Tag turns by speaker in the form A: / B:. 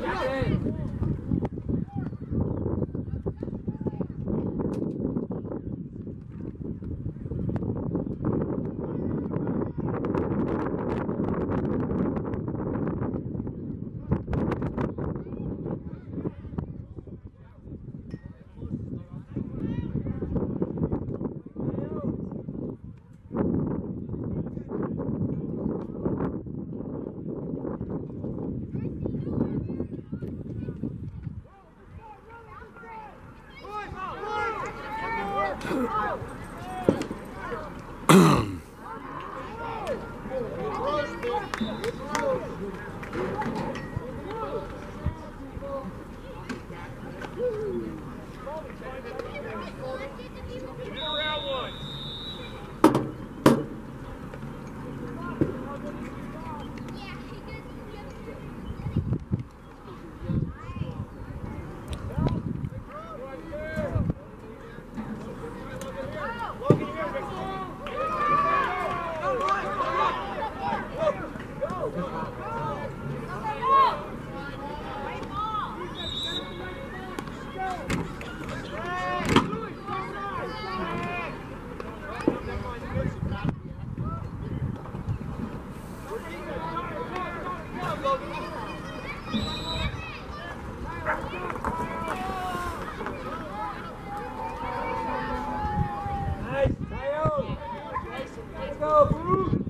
A: Yeah. Oh! Let's go. That's